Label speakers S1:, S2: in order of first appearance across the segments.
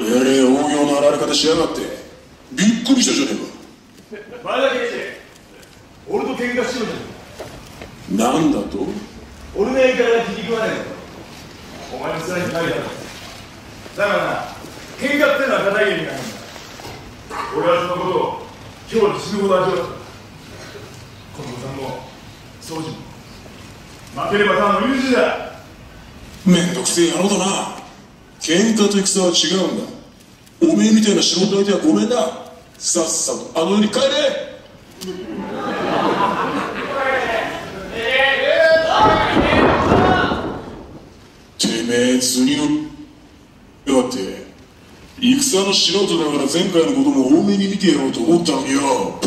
S1: えれえ大行の現れ方しやがって。びっくりしたじゃねえか。
S2: 前田刑事俺と喧嘩しようじゃん
S1: なんだと？
S2: 俺の言い方が気に食わねえのお前の辛いに書いてあるだからな喧嘩ってのは硬い家になるんだ。俺はそのことを今日に死ぬほど味わった。近藤さんも掃除も。負ければただの友人だ。
S1: めんどくせえ野郎だな喧嘩と戦は違うんだ。おめえみたいな素人相手はごめんな。さっさとあの世に帰れ。てめえ次のだって戦の素人だから前回のことも多めに見てやろうと思ったのによ。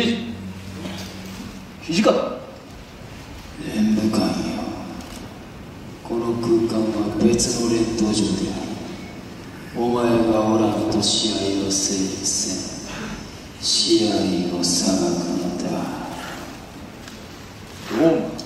S3: ひ土方
S4: 連部官よ。この空間は別の連闘場でありお前がおらんと試合を成立せん。試合を裁くのだどうも